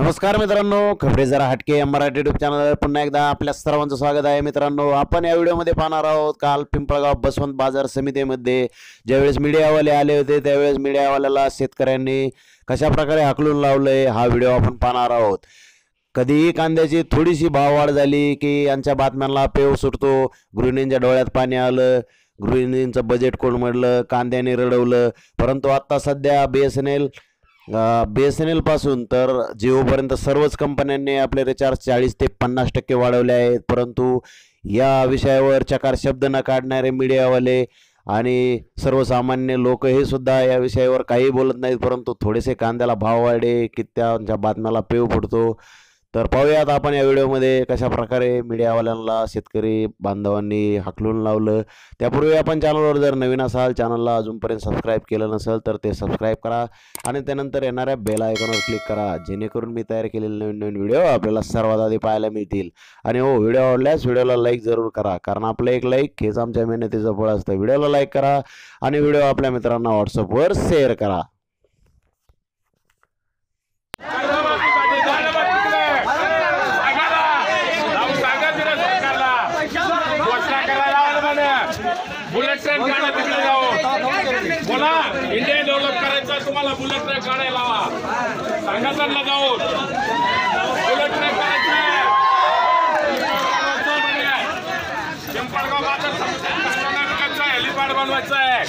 नमस्कार मित्रांनो खबरे जरा हटके या मराठी युट्यूब चॅनलवर पुन्हा एकदा आपल्या सर्वांचं स्वागत आहे मित्रांनो. आपण या व्हिडिओमध्ये पाहणार आहोत काल पिंपळगाव बसवंत बाजार समितीमध्ये ज्यावेळेस मीडियावाले आले होते त्यावेळेस मीडियावाल्याला शेतकऱ्यांनी कशा प्रकारे हाकलून लावलंय हा व्हिडिओ आपण पाहणार आहोत. कधीही कांद्याची थोडीशी भाववाढ झाली की यांच्या बातम्यांना पेव सुटतो. गृहिणींच्या डोळ्यात पाणी आलं गृहिणींचं बजेट कोण म्हटलं कांद्याने रडवलं. परंतु आत्ता सध्या B S N L B S N एलपासून तर जिओपर्यंत सर्वच कंपन्यांनी आपले रिचार्ज चाळीस ते पन्नास टक्के वाढवले आहेत. परंतु या विषयावर चकार शब्द न काढणारे मीडियावाले आणि सर्वसामान्य लोक हे सुद्धा या विषयावर काही बोलत नाहीत. परंतु थोडेसे कांद्याला भाव वाढे की त्यांच्या बातम्याला पेव फुटतो तर पाहूयात आपण या व्हिडिओमध्ये कशा प्रकारे मीडियावाल्यांना शेतकरी बांधवांनी हाकलून लावलं. त्यापूर्वी आपण चॅनलवर जर नवीन असाल चॅनलला अजूनपर्यंत सबस्क्राईब केलं नसेल तर ते सबस्क्राईब करा आणि त्यानंतर येणाऱ्या बेल आयकॉनवर क्लिक करा जेणेकरून मी तयार केलेले नवीन नवीन व्हिडिओ आपल्याला सर्वात आधी पाहायला मिळतील. आणि हो व्हिडिओ आवडल्यास व्हिडिओला लाईक जरूर करा कारण आपलं एक लाईक हेच आमच्या मेहनतीचं फळ असतं. व्हिडिओला लाईक करा आणि व्हिडिओ आपल्या मित्रांना व्हॉट्सअपवर शेअर करा. बोला इंडिया डेव्हलप करायचं तुम्हाला बुलेट ट्रेन काढायला. लावा सांगा त्यांना जाऊन बुलेट ट्रेन करायचं पिंपळगाव बाजार हेलिपॅड बनवायचं आहे.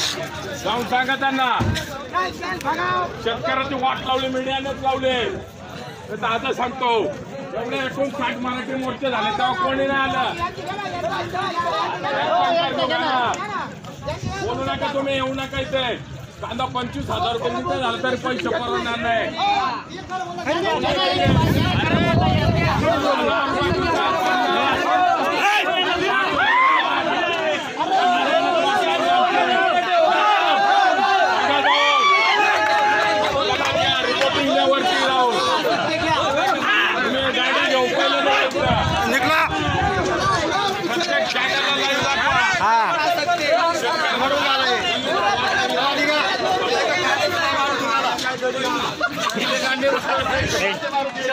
जाऊन सांगा त्यांना. शेतकऱ्याची वाट लावली मीडियानेच लावले. तर आता सांगतो एवढे एकूण साठ मराठी मोर्चे झाले तेव्हा कोणी नाही आलं? नका तुम्ही येऊ नका इथे? कांदा पंचवीस हजार रुपये लिटर झाला तरी पैसे परवडणार नाही. रिपोर्टिंग वरती